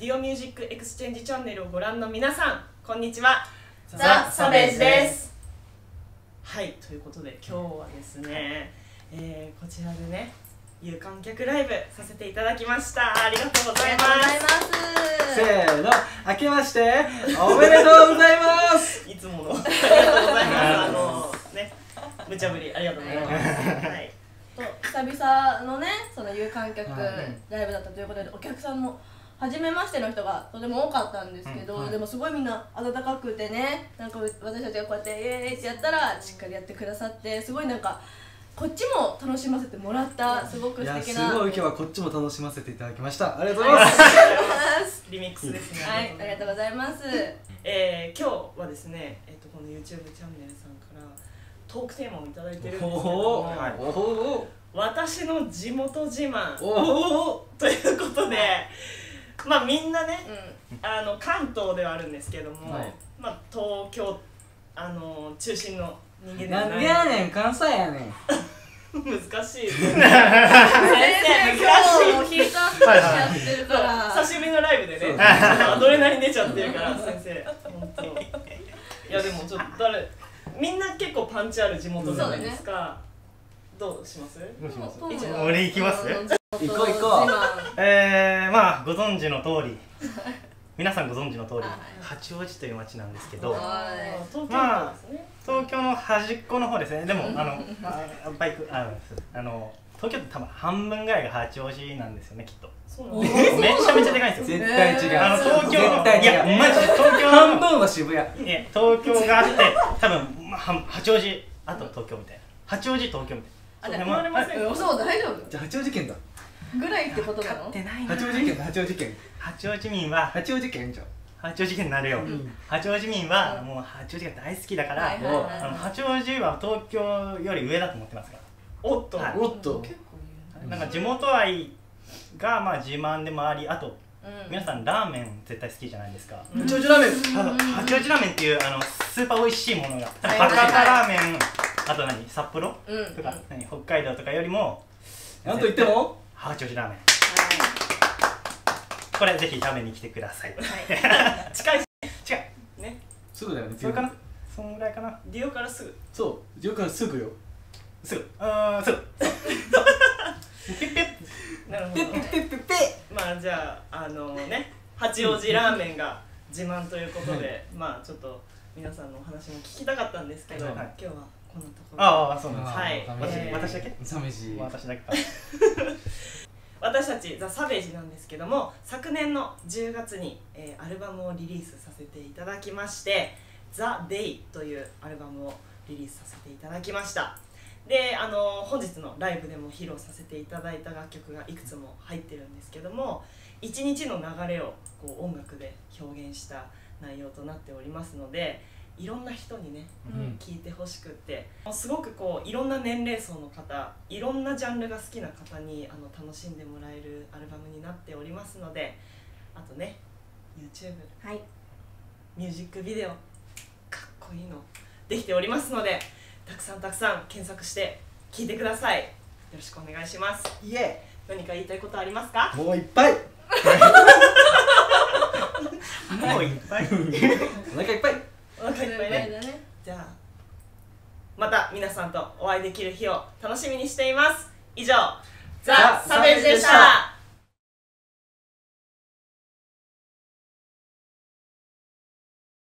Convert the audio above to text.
duo MUSIC EXCHANGE チャンネルをご覧の皆さんこんにちは。 THE SAVAGE です。はいということで今日はですね、えーこちらでね有観客ライブさせていただきました。ありがとうございます。すせーの。明けましておめでとうございます。いつもの。ありがとうございます。あのね無茶ぶりありがとうございます。はい。と久々のねその有観客はいライブだったということでお客さんも初めましての人がとても多かったんですけど、うんはい。でもすごいみんな温かくてねなんか私たちがこうやって「イエーイ!」ってやったらしっかりやってくださってすごいなんかこっちも楽しませてもらったすごく素敵な。すごい今日はこっちも楽しませていただきました。ありがとうございます。ます。リミックスですね。はいありがとうございます。えー、今日はですね、えっとこの YouTube チャンネルさんからトークテーマをいただいてるんですけどおも、おはい。おお私の地元自慢おおということでまあみんなねうあの関東ではあるんですけども、はい。まあ東京あの中心の人間ではない。なんでやねん関西やねん。難しい。先ん、生今日も難しいヒートアップしちゃってるから。久しぶりのライブでねアドレナリン出ちゃってるから先生。本当。いやでもちょっと誰みんな結構パンチある地元じゃないですか、どうします？どうします？俺行きますうん行こう行こう。えー、まあご存知の通り。皆さんご存知の通り。はい。八王子という町なんですけど。はい。東京の端っこの方ですね。でもあのあバイクああの東京って多分半分ぐらいが八王子なんですよねきっと。めちゃめちゃでかいんですよ。絶対違う。あの東京絶対違う。いやマジで東京半分は渋谷。いや東京があって多分、まあ、は八王子あと東京みたいな。八王子東京みたいな。あでもそう大丈夫？じゃあ八王子県だぐらいってことなの？ってない八王子県だ八王子県。八王子民は八王子県じゃん。八王子県になるよ、ん。八王子民はもう八王子が大好きだから、はいはいはい。あの八王子は東京より上だと思ってますかおっと、はい。おっと。結構らな。んか地元愛がまあ自慢でもありあとうん。皆さんラーメン絶対好きじゃないですか、うん。八王子ラーメン。八王子ラーメンっていうあのスーパー美味しいものがはい。博多ラーメンあと何札幌？うん。とか何北海道とかよりもなんと言っても？八王子ラーメン。これぜひ食べに来てください。はい。近い違うね。すぐだよね。それかな？そんぐらいかな？ディオからすぐ。そう。自分からすぐよ。すぐ。あーすぐ。そう。ピッピッなるほど。ペッペッペッペッペまあじゃああのね八王子ラーメンが自慢ということでまあちょっと皆さんのお話も聞きたかったんですけど、はい。今日はこんなところでああそうなんです。はい。私だけ？寂し。い私だけか。私たちザ・サベージなんですけども昨年の10月に、えーアルバムをリリースさせていただきまして「ザ・デイというアルバムをリリースさせていただきました。であの本日のライブでも披露させていただいた楽曲がいくつも入ってるんですけども一日の流れをこう音楽で表現した内容となっておりますのでいろんな人にねうん。聞いてほしくって。すごくこういろんな年齢層の方いろんなジャンルが好きな方にあの楽しんでもらえるアルバムになっておりますのであとね YouTube はい。ミュージックビデオ。かっこいいの。できておりますのでたくさんたくさん検索して聞いてください。よろしくお願いします。イエ何か言いたいことありますか？ーもういっぱい。もういっぱい。お腹いっぱいお腹いっぱいねだねじゃあまた皆さんとお会いできる日を楽しみにしています。以上ザ・サベージでした。